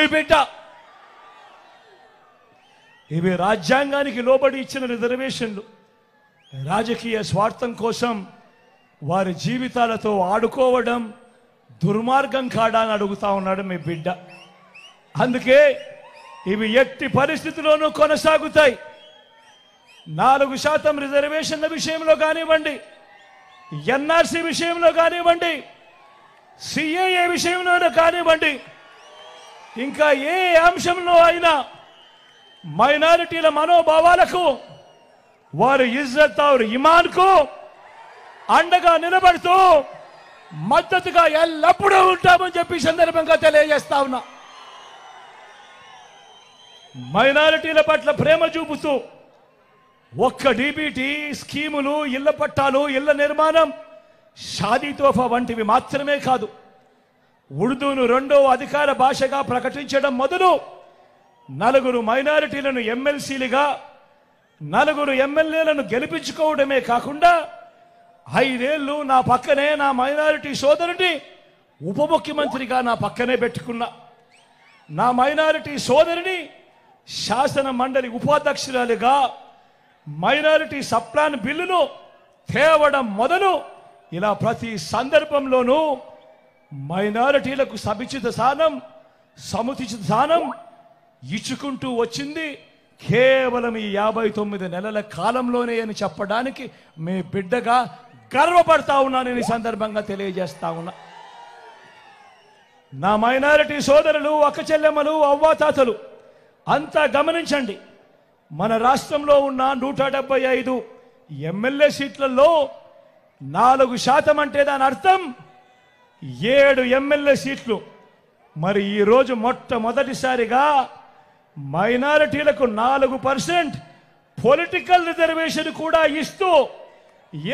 మీ బిడ్డ. ఇవి రాజ్యాంగానికి లోబడి ఇచ్చిన రిజర్వేషన్లు. రాజకీయ స్వార్థం కోసం వారి జీవితాలతో ఆడుకోవడం దుర్మార్గం కాడా అని అడుగుతా ఉన్నాడు మీ బిడ్డ. అందుకే ఇవి ఎట్టి పరిస్థితిలోనూ కొనసాగుతాయి. నాలుగు శాతం రిజర్వేషన్ల విషయంలో కానివ్వండి ఎన్ఆర్సీ విషయంలో కానివ్వండి సిఏఏ విషయంలోనూ కానివ్వండి ఇంకా ఏ అంశంలో అయినా మైనారిటీల మనోభావాలకు వారి ఇజ్జత్ और ఇమాన్కు అండగా నిలబడుతూ మద్దతుగా ఎల్లప్పుడూ ఉంటామని చెప్పి సందర్భంగా తెలియజేస్తా ఉన్నా. మైనారిటీల పట్ల ప్రేమ చూపుతూ ఒక్క డీబీటీ స్కీములు ఇళ్ళ పట్టాలు ఇళ్ళ నిర్మాణం షాదీ తోఫా వంటివి మాత్రమే కాదు. ఉర్దూను రెండో అధికార భాషగా ప్రకటించడం మొదలు నలుగురు మైనారిటీలను ఎమ్మెల్సీలుగా నలుగురు ఎమ్మెల్యేలను గెలిపించుకోవడమే కాకుండా ఐదేళ్ళు నా పక్కనే నా మైనారిటీ సోదరుడిని ఉప ముఖ్యమంత్రిగా నా పక్కనే పెట్టుకున్నా. నా మైనారిటీ సోదరిని శాసన మండలి ఉపాధ్యక్షురాలుగా మైనారిటీ సప్లాన్ బిల్లును తేవడం మొదలు ఇలా ప్రతి సందర్భంలోనూ మైనారిటీలకు సముచిత స్థానం సముచిత స్థానం ఇచ్చుకుంటూ వచ్చింది కేవలం ఈ యాభై తొమ్మిది నెలల కాలంలోనే అని చెప్పడానికి మీ బిడ్డగా గర్వపడతా ఉన్నానని ఈ సందర్భంగా తెలియజేస్తా ఉన్నా. నా మైనారిటీ సోదరులు అక్క చెల్లెమ్మలు అవ్వాతాతలు అంతా గమనించండి. మన రాష్ట్రంలో ఉన్న నూట డెబ్బై ఐదు ఎమ్మెల్యే సీట్లలో నాలుగు శాతం అంటే దాని అర్థం ఏడు ఎమ్మెల్యే సీట్లు. మరి ఈరోజు మొట్టమొదటిసారిగా మైనారిటీలకు నాలుగు పర్సెంట్ పొలిటికల్ రిజర్వేషన్ కూడా ఇస్తూ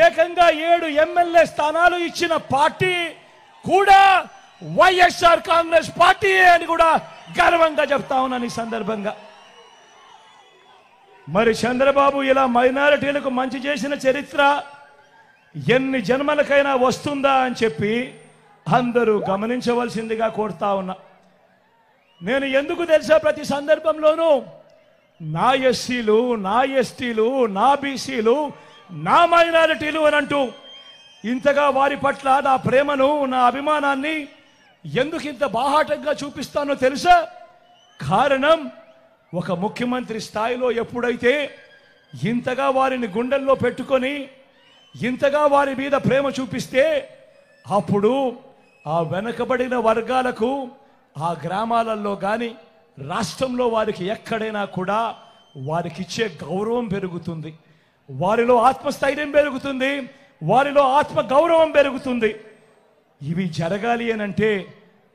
ఏకంగా ఏడు ఎమ్మెల్యే స్థానాలు ఇచ్చిన పార్టీ కూడా వైఎస్ఆర్ కాంగ్రెస్ పార్టీ అని కూడా గర్వంగా చెప్తా ఉన్నాను ఈ సందర్భంగా. మరి చంద్రబాబు ఇలా మైనారిటీలకు మంచి చేసిన చరిత్ర ఎన్ని జన్మలకైనా వస్తుందా అని చెప్పి అందరూ గమనించవలసిందిగా కోరుతా ఉన్నా. నేను ఎందుకు తెలుసా ప్రతి సందర్భంలోనూ? నా ఎస్సీలు నా ఎస్టీలు నా బీసీలు నా మైనారిటీలు అని అంటూ ఇంతగా వారి పట్ల నా ప్రేమను నా అభిమానాన్ని ఎందుకు ఇంత బాహాటంగా చూపిస్తానో తెలుసా? కారణం ఒక ముఖ్యమంత్రి స్థాయిలో ఎప్పుడైతే ఇంతగా వారిని గుండెల్లో పెట్టుకొని ఇంతగా వారి మీద ప్రేమ చూపిస్తే అప్పుడు ఆ వెనకబడిన వర్గాలకు ఆ గ్రామాలలో కానీ రాష్ట్రంలో వారికి ఎక్కడైనా కూడా వారికి ఇచ్చే గౌరవం పెరుగుతుంది. వారిలో ఆత్మస్థైర్యం పెరుగుతుంది. వారిలో ఆత్మ గౌరవం పెరుగుతుంది. ఇవి జరగాలి అని అంటే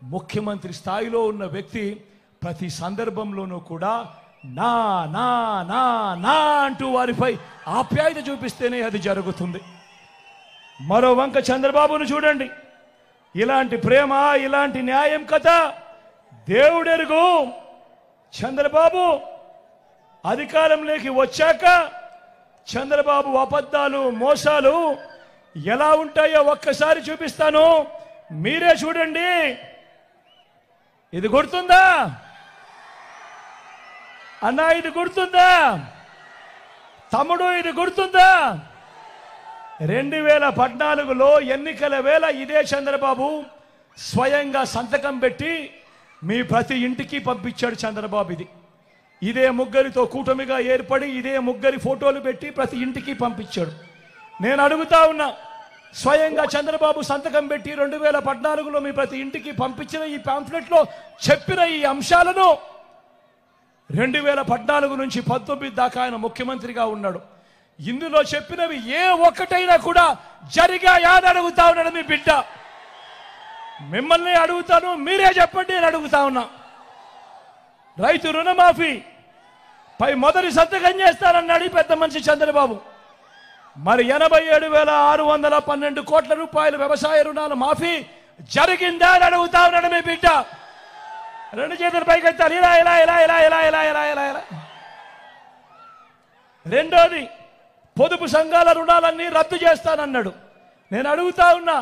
ముఖ్యమంత్రి స్థాయిలో ఉన్న వ్యక్తి ప్రతి సందర్భంలోనూ కూడా నా నా నా నా అంటూ వారిపై ఆప్యాయత చూపిస్తేనే అది జరుగుతుంది. మరో వంక చంద్రబాబును చూడండి. ఇలాంటి ప్రేమ ఇలాంటి న్యాయం కథ దేవుడెరుగు. చంద్రబాబు అధికారంలోకి వచ్చాక చంద్రబాబు అబద్ధాలు మోసాలు ఎలా ఉంటాయో ఒక్కసారి చూపిస్తాను. మీరే చూడండి. ఇది గుర్తుందా? అన్నా ఇది గుర్తుందా? తమ్ముడు ఇది గుర్తుందా? రెండు వేల పద్నాలుగులో ఎన్నికల వేళ ఇదే చంద్రబాబు స్వయంగా సంతకం పెట్టి మీ ప్రతి ఇంటికి పంపించాడు చంద్రబాబు ఇది. ఇదే ముగ్గురితో కూటమిగా ఏర్పడి ఇదే ముగ్గురి ఫోటోలు పెట్టి ప్రతి ఇంటికి పంపించాడు. నేను అడుగుతా ఉన్నా స్వయంగా చంద్రబాబు సంతకం పెట్టి రెండు వేల పద్నాలుగులో మీ ప్రతి ఇంటికి పంపించిన ఈ పాంఫ్లెట్లో చెప్పిన ఈ అంశాలను రెండు వేల పద్నాలుగు నుంచి పంతొమ్మిది దాకా ఆయన ముఖ్యమంత్రిగా ఉన్నాడు. ఇందులో చెప్పినవి ఏ ఒక్కటైనా కూడా జరిగాయా అని అడుగుతా ఉన్నాడు మీ బిడ్డ. మిమ్మల్ని అడుగుతాను మీరే చెప్పండి నేను అడుగుతా ఉన్నా. రైతు రుణమాఫీ పై మొదటి సంతకం చేస్తానన్నాడు పెద్ద మనిషి చంద్రబాబు. మరి ఎనభై ఏడు వేల ఆరు వందల పన్నెండు కోట్ల రూపాయలు వ్యవసాయ రుణాల మాఫీ జరిగిందా అని అడుగుతా ఉన్నాడు మీ బిడ్డ. రెండు చేతులు పైకెత్తారు ఇలా ఇలా ఇలా ఇలా ఇలా ఇలా ఇలా ఇలా ఇలా. రెండోది పొదుపు సంఘాల రుణాలన్నీ రద్దు చేస్తానన్నాడు. నేను అడుగుతా ఉన్నా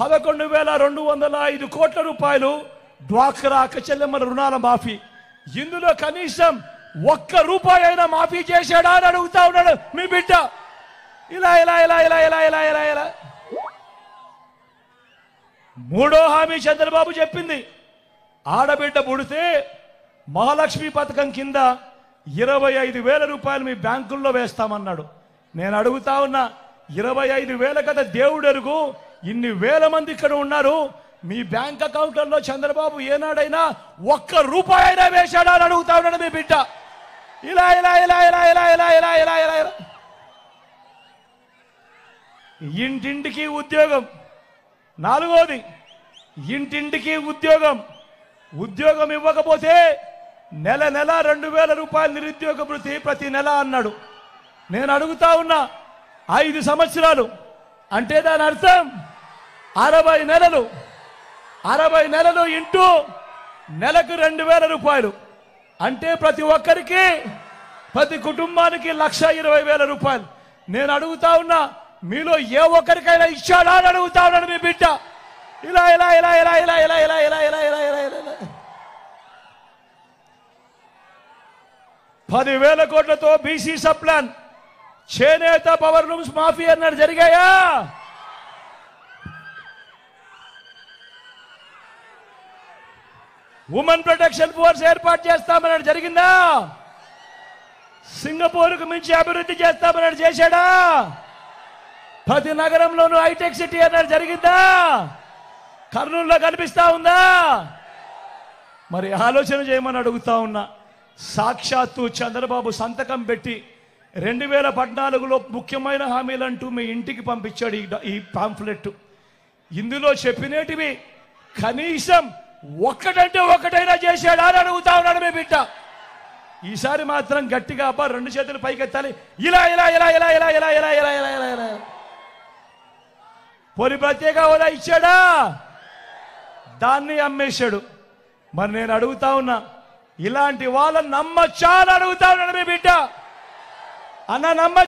పదకొండు వేల రెండు వందల ఐదు కోట్ల రూపాయలు డ్వాక్రా అక్కచెల్లెమ్మల రుణాల మాఫీ. ఇందులో కనీసం ఒక్క రూపాయి అయినా మాఫీ చేశాడా అని అడుగుతా ఉన్నాడు మీ బిడ్డ. ఇలా ఇలా ఇలా ఇలా ఇలా ఇలా ఇలా ఇలా. మూడో హామీ చంద్రబాబు చెప్పింది. ఆడబిడ్డ పుడితే మహాలక్ష్మి పథకం కింద ఇరవై ఐదు వేల రూపాయలు మీ బ్యాంకుల్లో వేస్తామన్నాడు. నేను అడుగుతా ఉన్నా ఇరవై ఐదు వేల కదా దేవుడు ఎరుగు ఇన్ని వేల మంది ఇక్కడ ఉన్నారు. మీ బ్యాంక్ అకౌంట్లలో చంద్రబాబు ఏనాడైనా ఒక్క రూపాయి అయినా వేశాడా అని అడుగుతా ఉన్నాడు మీ బిడ్డ. ఇలా ఇలా ఇలా ఇలా ఇలా ఇలా ఇలా ఇలా ఇలా ఇలా. ఇంటింటికి ఉద్యోగం. నాలుగోది ఇంటింటికి ఉద్యోగం. ఉద్యోగం ఇవ్వకపోతే నెల నెల రెండు వేల రూపాయల నిరుద్యోగ వృత్తి ప్రతి నెల అన్నాడు. నేను అడుగుతా ఉన్నా ఐదు సంవత్సరాలు అంటే దాని అర్థం అరవై నెలలు అరవై నెలలు ఇంటూ నెలకు రెండు వేల రూపాయలు అంటే ప్రతి ఒక్కరికి ప్రతి కుటుంబానికి లక్ష ఇరవై వేల రూపాయలు నేను అడుగుతా ఉన్నా మీలో ఏ ఒక్కరికైనా ఇచ్చాడా అని అడుగుతా ఉన్నాడు మీ బిడ్డ ఇలా ఇలా ఇలా ఇలా ఇలా ఇలా ఇలా ఇలా ఇలా ఇలా ఇలా ఇలా ఇలా పదివేల కోట్లతో బీసీ సప్లాన్ చేనేత పవర్ లూమ్స్ మాఫీ అన్నాడు జరిగాయా? ఉమెన్ ప్రొటెక్షన్ ఫోర్స్ ఏర్పాటు చేస్తామన్నాడు జరిగిందా? సింగపూర్కు మించి అభివృద్ధి చేస్తామన్నాడు చేశాడా? ప్రతి నగరంలోనూ హైటెక్ సిటీ అన్నాడు జరిగిందా? కర్నూలులో కనిపిస్తా ఉందా? మరి ఆలోచన చేయమని అడుగుతా ఉన్నా. సాక్షాత్తు చంద్రబాబు సంతకం పెట్టి రెండు వేల పద్నాలుగులో ముఖ్యమైన హామీలంటూ మీ ఇంటికి పంపించాడు ఈ పాంఫ్లెట్ ఇందులో చెప్పినేటివి కనీసం ఒక్కటంటే ఒక్కటైనా చేశాడా అని అడుగుతా ఉన్నాడు మీ బిడ్డ ఈసారి మాత్రం గట్టిగా అబ్బా రెండు చేతులు పైకెత్తాలి ఇలా ఇలా ఇలా ఇలా ఇలా ఇలా ఇలా ఇలా ఇలా ఇలా ఇలా పోని ప్రత్యేక హోదా ఇచ్చాడా దాన్ని అమ్మేశాడు మరి నేను అడుగుతా ఉన్నా ఇలాంటి వాళ్ళని నమ్మచ్చా అని అడుగుతా ఉన్నాడు మీ బిడ్డ أنا نمبر